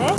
ഏ?